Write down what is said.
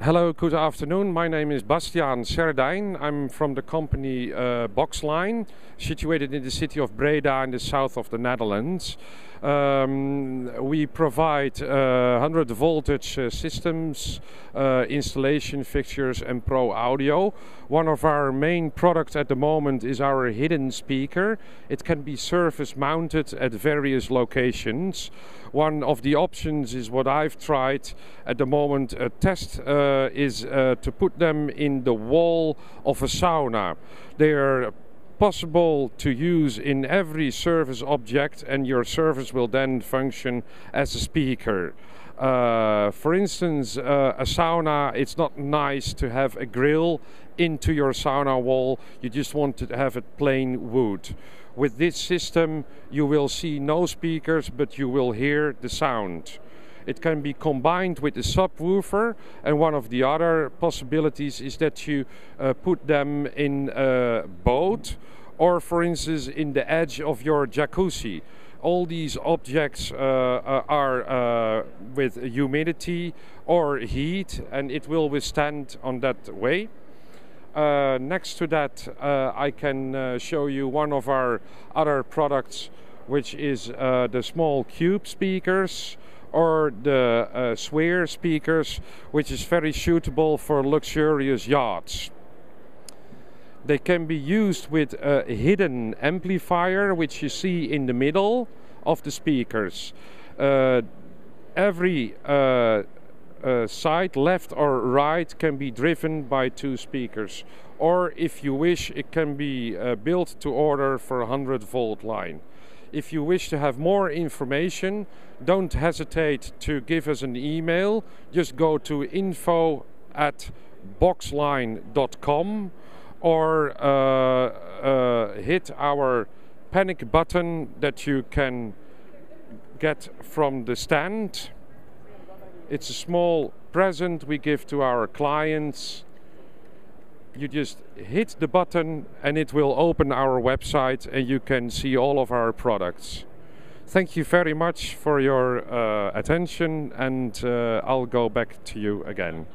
Hello, good afternoon. My name is Bastiaan Serdijn. I'm from the company uh, Boxxline, situated in the city of Breda in the south of the Netherlands. Um, we provide uh, 100 voltage uh, systems, uh, installation fixtures, and pro audio. One of our main products at the moment is our hidden speaker. It can be surface mounted at various locations. One of the options is what I've tried at the moment. A test uh, is uh, to put them in the wall of a sauna. They are possible to use in every service object and your service will then function as a speaker. Uh, for instance, uh, a sauna, it's not nice to have a grill into your sauna wall. You just want to have it plain wood. With this system, you will see no speakers, but you will hear the sound. It can be combined with a subwoofer, and one of the other possibilities is that you uh, put them in a boat or, for instance, in the edge of your jacuzzi. All these objects uh, uh are uh, with humidity or heat, and it will withstand on that way. Uh, next to that, uh, I can uh, show you one of our other products, which is uh, the small cube speakers or the uh, speakers, which is very suitable for luxurious yachts. They can be used with a hidden amplifier, which you see in the middle of the speakers. Uh, every uh, uh, side, left or right, can be driven by two speakers. Or if you wish, it can be uh, built to order for a 100 volt line. If you wish to have more information, don't hesitate to give us an email. Just go to info at boxxline.com or uh, uh, hit our panic button that you can get from the stand. It's a small present we give to our clients you just hit the button and it will open our website and you can see all of our products. Thank you very much for your uh, attention and uh, I'll go back to you again.